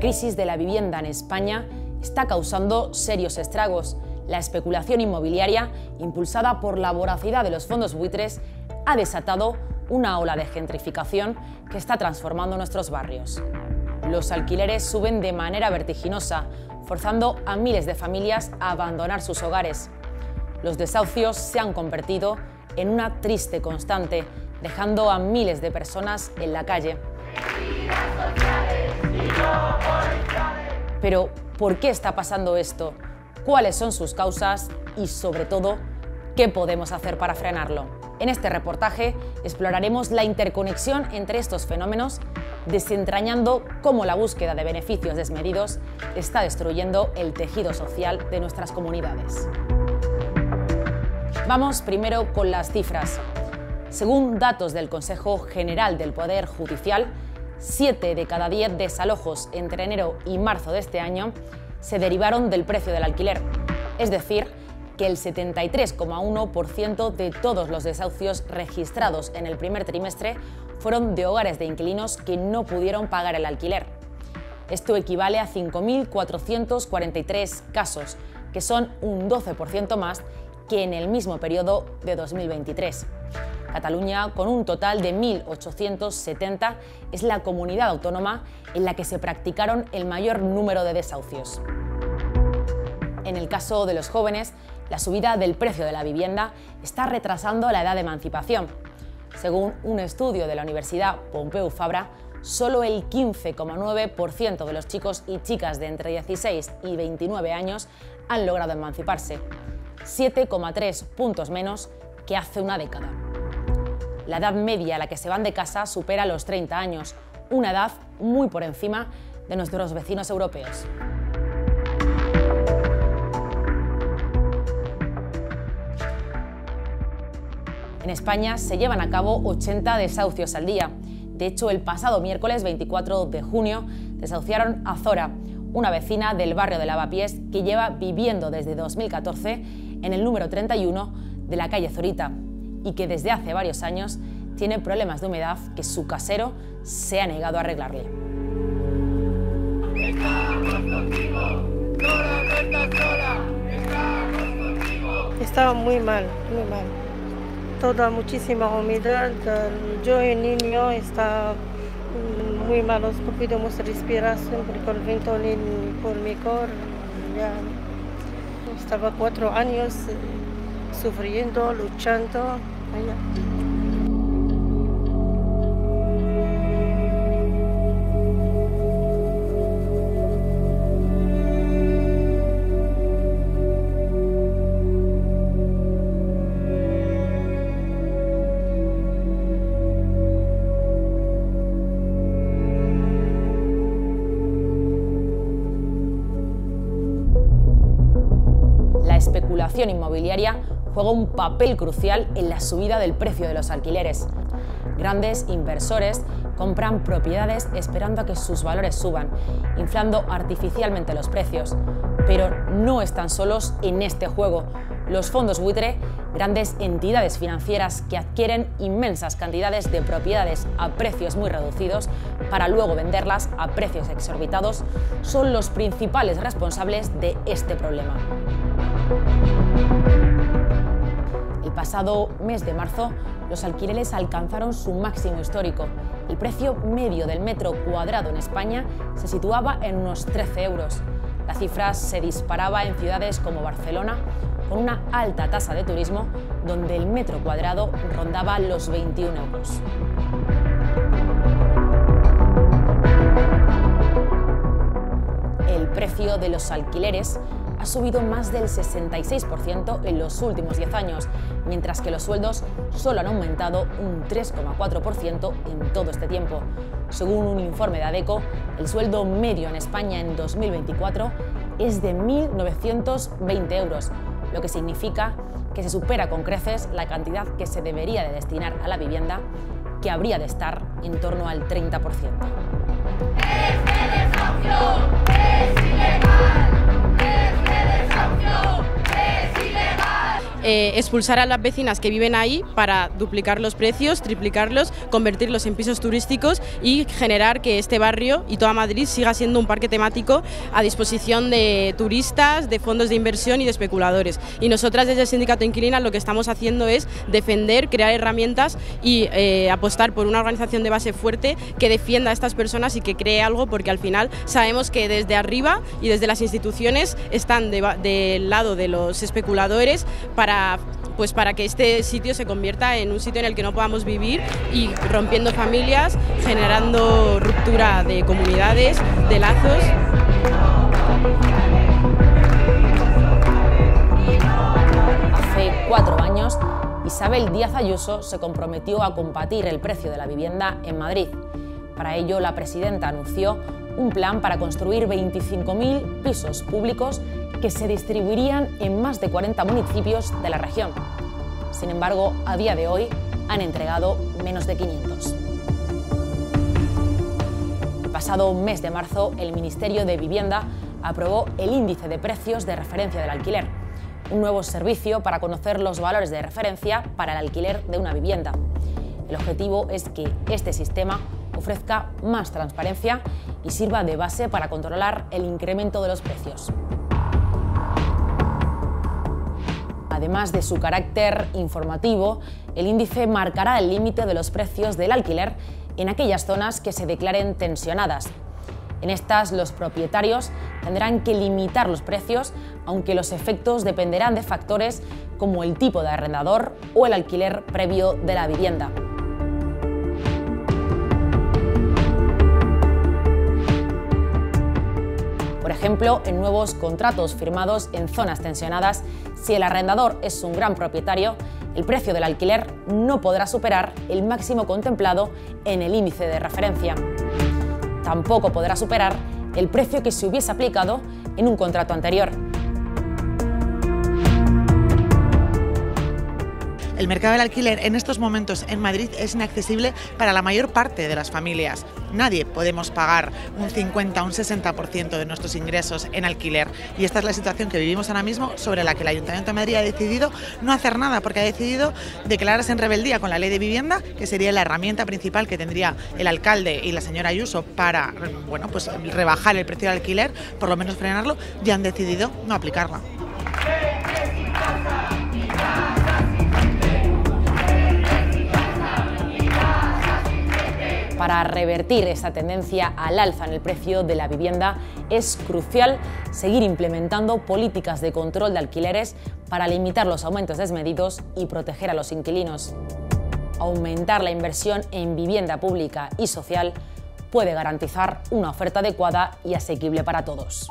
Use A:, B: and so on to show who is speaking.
A: crisis de la vivienda en España está causando serios estragos. La especulación inmobiliaria, impulsada por la voracidad de los fondos buitres, ha desatado una ola de gentrificación que está transformando nuestros barrios. Los alquileres suben de manera vertiginosa, forzando a miles de familias a abandonar sus hogares. Los desahucios se han convertido en una triste constante, dejando a miles de personas en la calle. Pero, ¿por qué está pasando esto? ¿Cuáles son sus causas? Y, sobre todo, ¿qué podemos hacer para frenarlo? En este reportaje exploraremos la interconexión entre estos fenómenos, desentrañando cómo la búsqueda de beneficios desmedidos está destruyendo el tejido social de nuestras comunidades. Vamos primero con las cifras. Según datos del Consejo General del Poder Judicial, 7 de cada 10 desalojos entre enero y marzo de este año se derivaron del precio del alquiler, es decir, que el 73,1% de todos los desahucios registrados en el primer trimestre fueron de hogares de inquilinos que no pudieron pagar el alquiler. Esto equivale a 5.443 casos, que son un 12% más que en el mismo periodo de 2023. Cataluña, con un total de 1.870, es la comunidad autónoma en la que se practicaron el mayor número de desahucios. En el caso de los jóvenes, la subida del precio de la vivienda está retrasando la edad de emancipación. Según un estudio de la Universidad Pompeu Fabra, solo el 15,9% de los chicos y chicas de entre 16 y 29 años han logrado emanciparse. 7,3 puntos menos que hace una década. La edad media a la que se van de casa supera los 30 años, una edad muy por encima de nuestros vecinos europeos. En España se llevan a cabo 80 desahucios al día. De hecho, el pasado miércoles 24 de junio desahuciaron a Zora, una vecina del barrio de Lavapiés que lleva viviendo desde 2014 en el número 31 de la calle Zorita y que desde hace varios años tiene problemas de humedad que su casero se ha negado a arreglarle.
B: Estaba muy mal, muy mal. Toda muchísima humedad. Yo, el niño, está muy mal, no podemos respirar porque el viento por mi cor. Ya estaba cuatro años eh, sufriendo, luchando.
A: especulación inmobiliaria juega un papel crucial en la subida del precio de los alquileres. Grandes inversores compran propiedades esperando a que sus valores suban, inflando artificialmente los precios. Pero no están solos en este juego. Los fondos buitre, grandes entidades financieras que adquieren inmensas cantidades de propiedades a precios muy reducidos para luego venderlas a precios exorbitados, son los principales responsables de este problema. Pasado mes de marzo, los alquileres alcanzaron su máximo histórico. El precio medio del metro cuadrado en España se situaba en unos 13 euros. La cifra se disparaba en ciudades como Barcelona, con una alta tasa de turismo, donde el metro cuadrado rondaba los 21 euros. El precio de los alquileres ha subido más del 66% en los últimos 10 años, mientras que los sueldos solo han aumentado un 3,4% en todo este tiempo. Según un informe de ADECO, el sueldo medio en España en 2024 es de 1.920 euros, lo que significa que se supera con creces la cantidad que se debería de destinar a la vivienda, que habría de estar en torno al 30%.
C: Eh, expulsar a las vecinas que viven ahí para duplicar los precios, triplicarlos, convertirlos en pisos turísticos y generar que este barrio y toda Madrid siga siendo un parque temático a disposición de turistas, de fondos de inversión y de especuladores. Y nosotras desde el Sindicato Inquilina lo que estamos haciendo es defender, crear herramientas y eh, apostar por una organización de base fuerte que defienda a estas personas y que cree algo porque al final sabemos que desde arriba y desde las instituciones están del lado de los especuladores para pues para que este sitio se convierta en un sitio en el que no podamos vivir y rompiendo familias, generando ruptura de comunidades, de lazos.
A: Hace cuatro años, Isabel Díaz Ayuso se comprometió a combatir el precio de la vivienda en Madrid. Para ello, la presidenta anunció un plan para construir 25.000 pisos públicos que se distribuirían en más de 40 municipios de la región. Sin embargo, a día de hoy han entregado menos de 500. El pasado mes de marzo, el Ministerio de Vivienda aprobó el índice de precios de referencia del alquiler, un nuevo servicio para conocer los valores de referencia para el alquiler de una vivienda. El objetivo es que este sistema ofrezca más transparencia y sirva de base para controlar el incremento de los precios. Además de su carácter informativo, el índice marcará el límite de los precios del alquiler en aquellas zonas que se declaren tensionadas. En estas, los propietarios tendrán que limitar los precios, aunque los efectos dependerán de factores como el tipo de arrendador o el alquiler previo de la vivienda. Ejemplo, en nuevos contratos firmados en zonas tensionadas, si el arrendador es un gran propietario, el precio del alquiler no podrá superar el máximo contemplado en el índice de referencia. Tampoco podrá superar el precio que se hubiese aplicado en un contrato anterior.
D: El mercado del alquiler en estos momentos en Madrid es inaccesible para la mayor parte de las familias. Nadie podemos pagar un 50 o un 60% de nuestros ingresos en alquiler. Y esta es la situación que vivimos ahora mismo sobre la que el Ayuntamiento de Madrid ha decidido no hacer nada porque ha decidido declararse en rebeldía con la ley de vivienda, que sería la herramienta principal que tendría el alcalde y la señora Ayuso para bueno, pues rebajar el precio del alquiler, por lo menos frenarlo, y han decidido no aplicarla.
A: Para revertir esta tendencia al alza en el precio de la vivienda es crucial seguir implementando políticas de control de alquileres para limitar los aumentos desmedidos y proteger a los inquilinos. Aumentar la inversión en vivienda pública y social puede garantizar una oferta adecuada y asequible para todos.